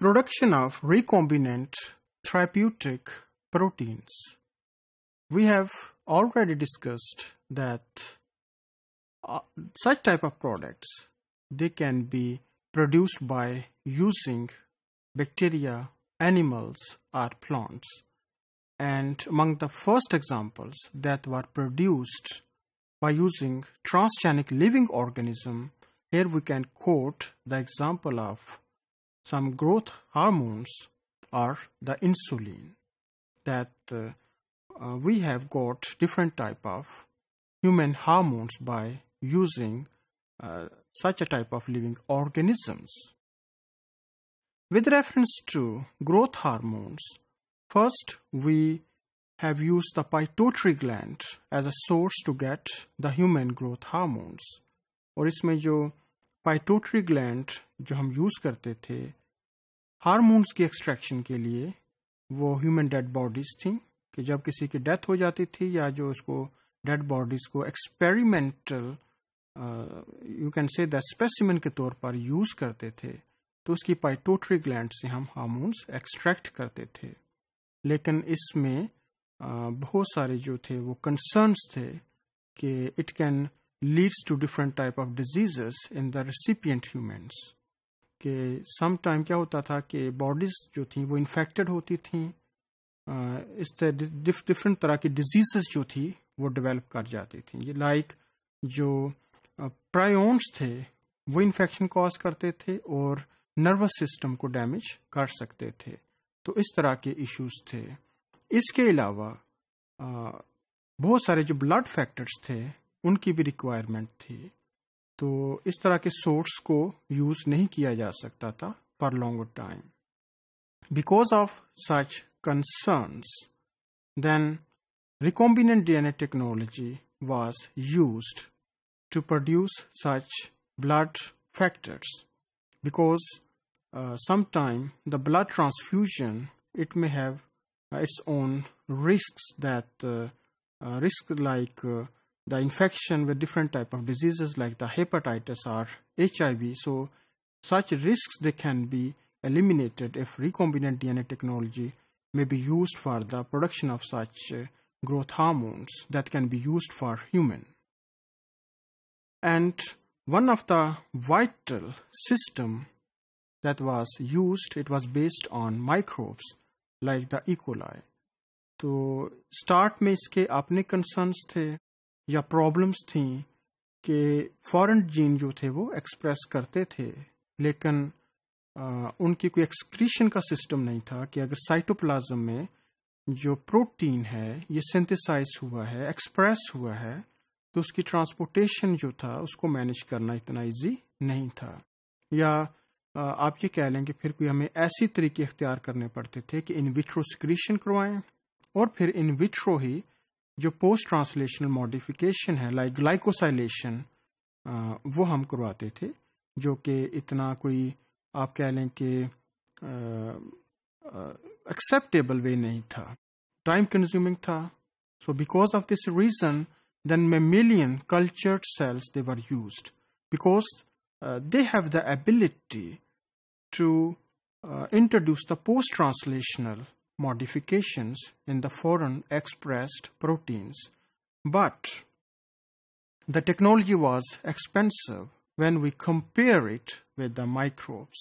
Production of recombinant therapeutic proteins. We have already discussed that uh, such type of products they can be produced by using bacteria, animals, or plants. And among the first examples that were produced by using transgenic living organism, here we can quote the example of some growth hormones or the insulin that uh, uh, we have got different type of human hormones by using uh, such a type of living organisms. With reference to growth hormones, first we have used the pituitary gland as a source to get the human growth hormones और इसमें जो पाइटोट्री gland जो हम use करते थे hormones की extraction के लिए, वो ह्यूमन डेड बॉडीज थी, कि जब किसी की डेथ हो जाती थी या जो उसको डेड बॉडीज को experimental you can say the specimen के तौर पर यूज़ करते थे तो उसकी पाइटोट्री ग्लैंड से हम हार्मोन्स एक्सट्रैक्ट करते थे। लेकिन इसमें बहुत सारे जो थे वो कंसर्न्स थे कि it can leads to different type of diseases in the recipient humans कि सम टाइम क्या होता था कि बॉडीज जो थी, वो इन्फेक्टेड होती थी इस डिफरेंट तरह की डिजीजेस जो थी, वो डेवलप कर जाती थी। ये लाइक जो प्रायोन्स थे, वो इन्फेक्शन कॉज करते थे और नर्वस सिस्टम को डैमेज कर सकते थे। तो इस तरह के इश्यूज़ थे। इसके अलावा बहुत सारे जो ब्लड फैक्टर्स थे उनकी भी रिक्वायरमेंट थी। तो इस तरह के सोर्स को यूज़ नहीं किया जा सकता था for long time because of such concerns then recombinant a technology was use to produce such blood factors because sometime the blood transfusion it may have its own risk that risk like the infection with different type of diseases like the hepatitis or hiv so such risks they can be eliminated if recombinant dna technology may be used for the production of such uh, growth hormones that can be used for human. And one of the vital system that was used, it was based on microbes like the E. coli. तो start में इसके अपने concerns थे या problems थी कि foreign gene जो थे वो एक्सप्रेस करते थे लेकिन आ, उनकी कोई एक्सक्रीशन का सिस्टम नहीं था कि अगर साइटोप्लाज्म में जो प्रोटीन है ये सिंथेसाइज हुआ है एक्सप्रेस हुआ है तो उसकी ट्रांसपोर्टेशन जो था उसको मैनेज करना इतना इजी नहीं था। या आप ये कह लें कि फिर कोई हमें ऐसी तरीके इख्तियार करने पड़ते थे कि इन विट्रो सिक्रीशन करवाएँ और फिर इन विट्रो ही जो पोस्ट ट्रांसलेशनल मॉडिफिकेशन है लाइक ग्लाइकोसाइलेशन वो हम करवाते थे, जो कि इतना कोई, आप कह लें कि एक्सेप्टेबल वे नहीं था। टाइम कंज्यूमिंग था। So because of this reason then mammalian cultured cells they were use because they have the ability to introduce the post translational modifications in the foreign expressed proteins. But the technology was expensive when we compare it with the microbes.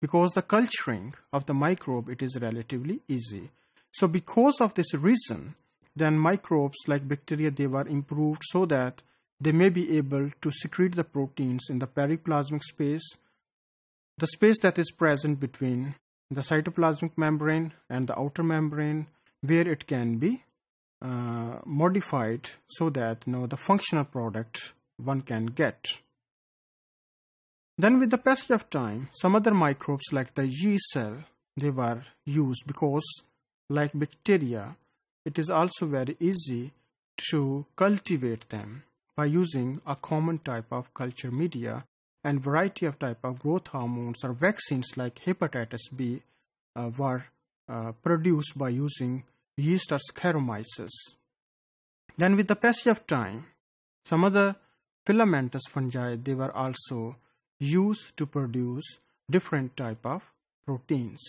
Because the culturing of the microbe it is relatively easy. So because of this reason then microbes like bacteria they were improved so that they may be able to secrete the proteins in the periplasmic space the space that is present between the cytoplasmic membrane and the outer membrane where it can be uh, modified so that you know the functional product one can get. Then with the passage of time, some other microbes like the yeast cell, they were used because like bacteria, it is also very easy to cultivate them by using a common type of culture media and variety of type of growth hormones or vaccines like hepatitis B uh, were uh, produced by using yeast or Saccharomyces. Then with the passage of time, some other filamentous fungi, they were also used to produce different type of proteins.